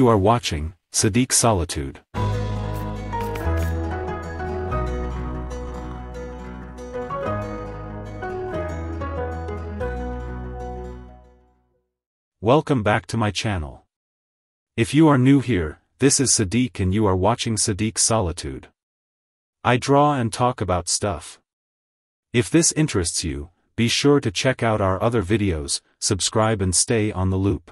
You are watching Sadiq Solitude. Welcome back to my channel. If you are new here, this is Sadiq and you are watching Sadiq Solitude. I draw and talk about stuff. If this interests you, be sure to check out our other videos, subscribe and stay on the loop.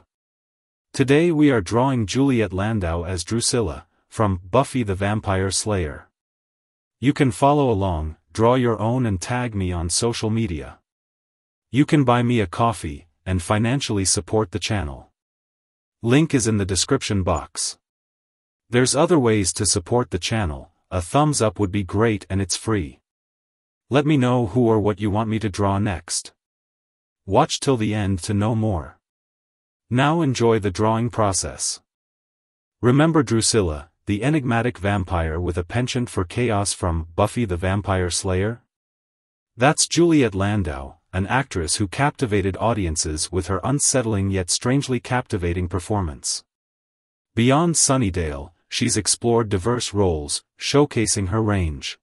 Today we are drawing Juliet Landau as Drusilla, from Buffy the Vampire Slayer. You can follow along, draw your own and tag me on social media. You can buy me a coffee, and financially support the channel. Link is in the description box. There's other ways to support the channel, a thumbs up would be great and it's free. Let me know who or what you want me to draw next. Watch till the end to know more. Now enjoy the drawing process. Remember Drusilla, the enigmatic vampire with a penchant for chaos from Buffy the Vampire Slayer? That's Juliet Landau, an actress who captivated audiences with her unsettling yet strangely captivating performance. Beyond Sunnydale, she's explored diverse roles, showcasing her range.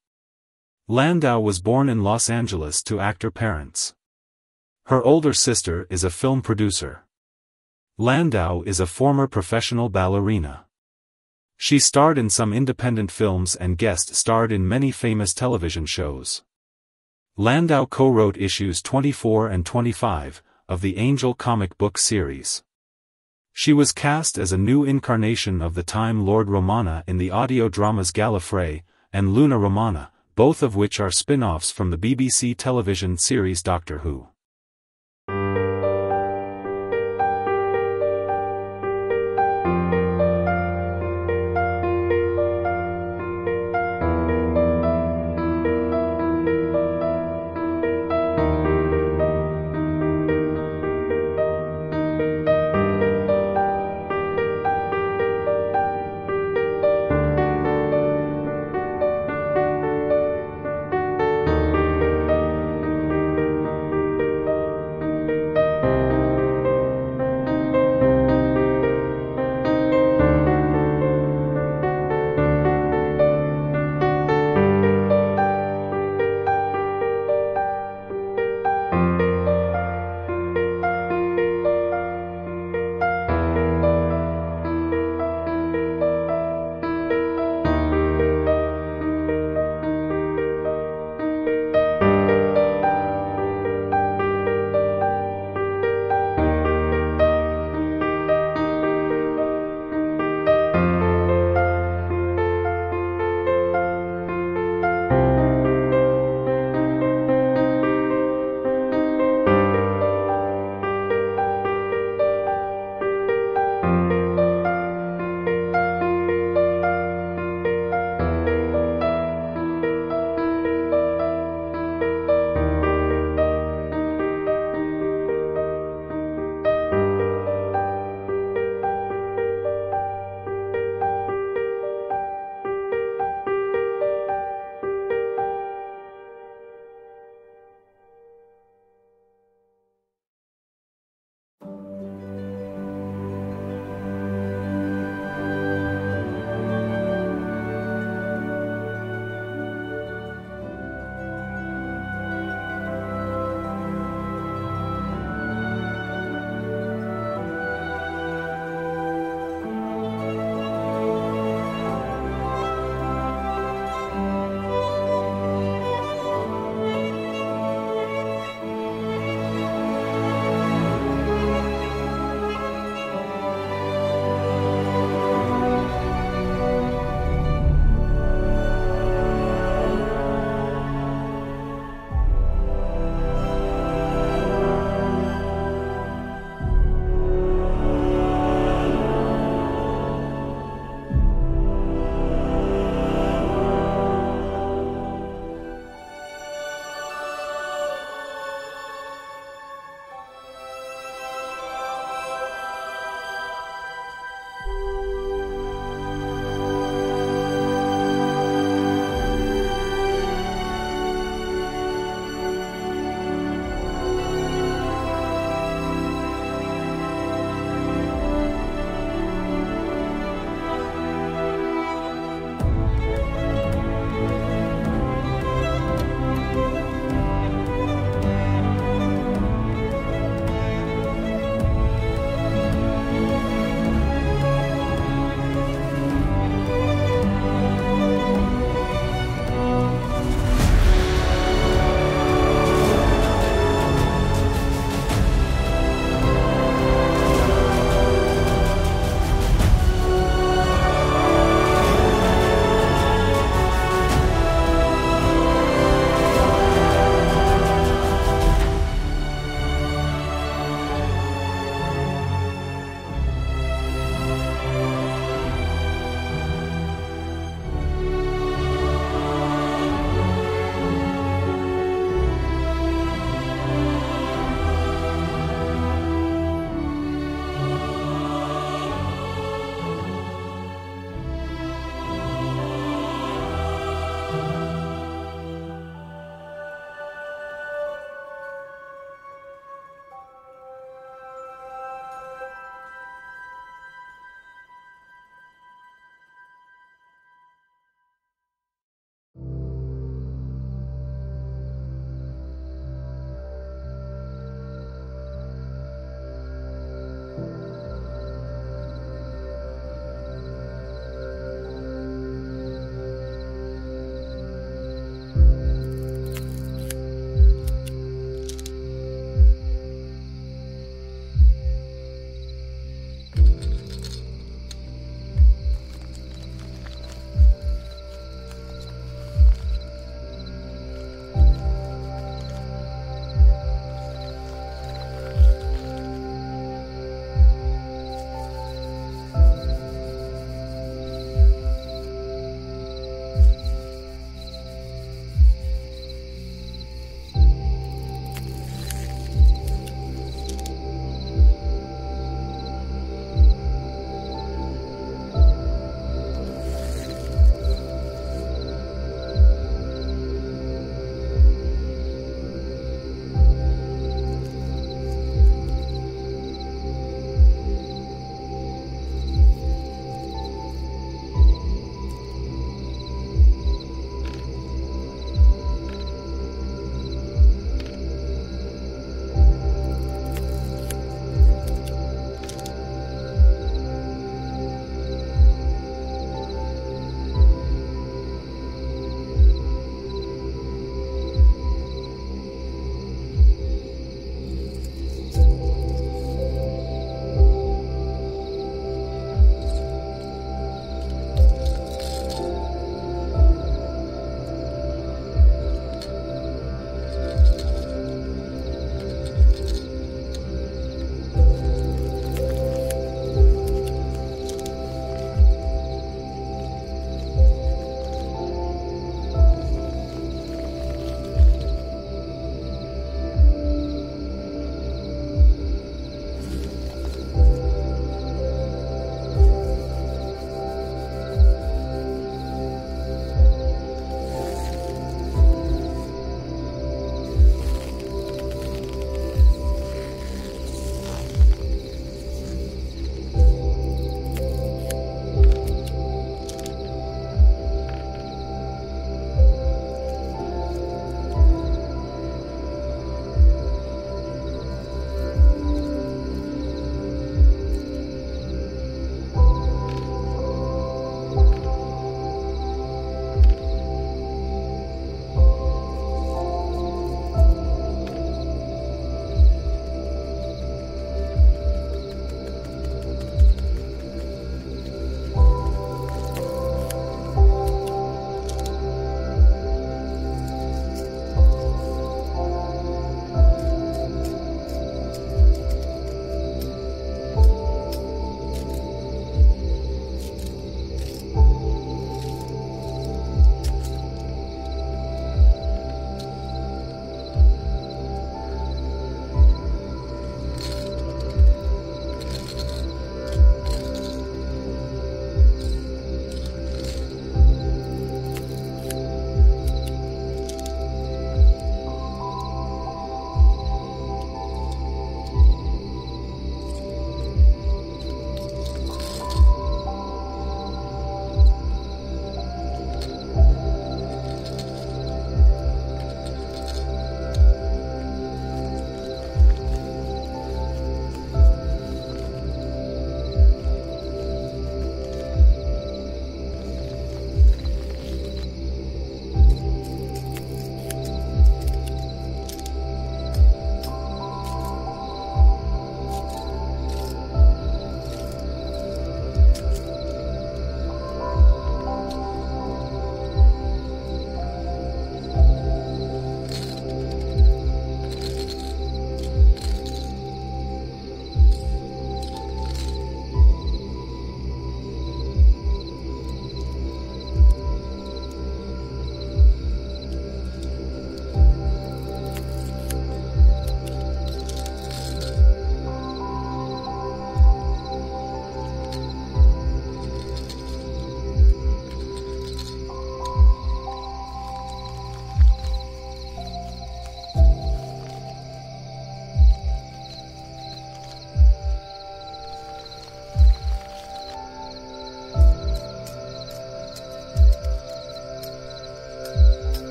Landau was born in Los Angeles to actor parents. Her older sister is a film producer. Landau is a former professional ballerina. She starred in some independent films and guest starred in many famous television shows. Landau co-wrote issues 24 and 25 of the Angel comic book series. She was cast as a new incarnation of the Time Lord Romana in the audio dramas Gallifrey and Luna Romana, both of which are spin-offs from the BBC television series Doctor Who.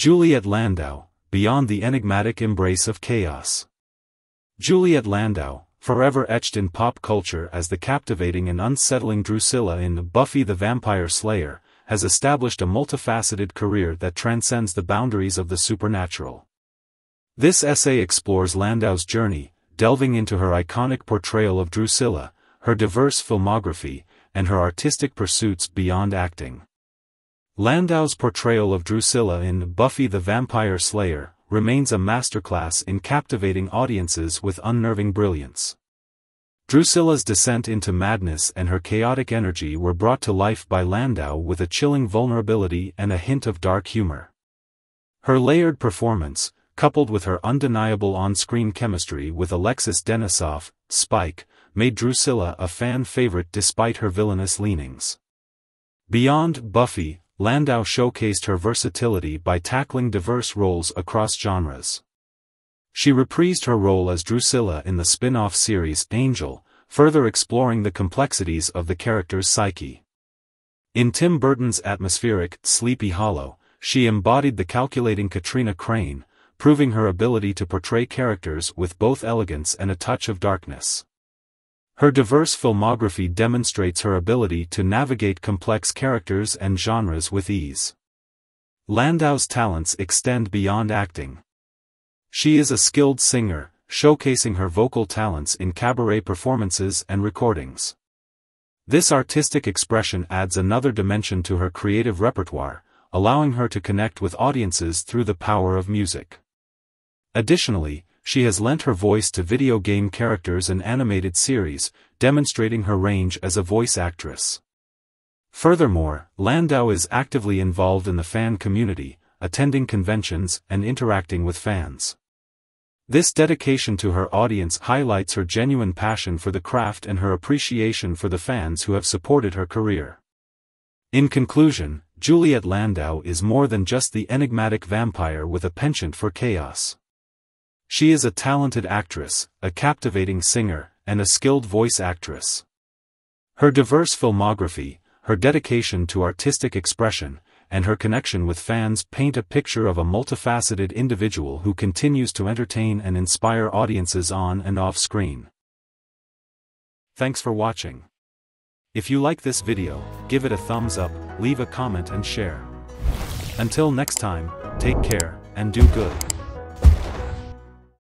Juliet Landau, Beyond the Enigmatic Embrace of Chaos. Juliet Landau, forever etched in pop culture as the captivating and unsettling Drusilla in Buffy the Vampire Slayer, has established a multifaceted career that transcends the boundaries of the supernatural. This essay explores Landau's journey, delving into her iconic portrayal of Drusilla, her diverse filmography, and her artistic pursuits beyond acting. Landau's portrayal of Drusilla in Buffy the Vampire Slayer remains a masterclass in captivating audiences with unnerving brilliance. Drusilla's descent into madness and her chaotic energy were brought to life by Landau with a chilling vulnerability and a hint of dark humor. Her layered performance, coupled with her undeniable on-screen chemistry with Alexis Denisof, Spike, made Drusilla a fan favorite despite her villainous leanings. Beyond Buffy, Landau showcased her versatility by tackling diverse roles across genres. She reprised her role as Drusilla in the spin-off series Angel, further exploring the complexities of the character's psyche. In Tim Burton's atmospheric Sleepy Hollow, she embodied the calculating Katrina Crane, proving her ability to portray characters with both elegance and a touch of darkness. Her diverse filmography demonstrates her ability to navigate complex characters and genres with ease. Landau's talents extend beyond acting. She is a skilled singer, showcasing her vocal talents in cabaret performances and recordings. This artistic expression adds another dimension to her creative repertoire, allowing her to connect with audiences through the power of music. Additionally, she has lent her voice to video game characters and animated series, demonstrating her range as a voice actress. Furthermore, Landau is actively involved in the fan community, attending conventions and interacting with fans. This dedication to her audience highlights her genuine passion for the craft and her appreciation for the fans who have supported her career. In conclusion, Juliet Landau is more than just the enigmatic vampire with a penchant for chaos. She is a talented actress, a captivating singer, and a skilled voice actress. Her diverse filmography, her dedication to artistic expression, and her connection with fans paint a picture of a multifaceted individual who continues to entertain and inspire audiences on and off screen. Thanks for watching. If you like this video, give it a thumbs up, leave a comment and share. Until next time, take care, and do good.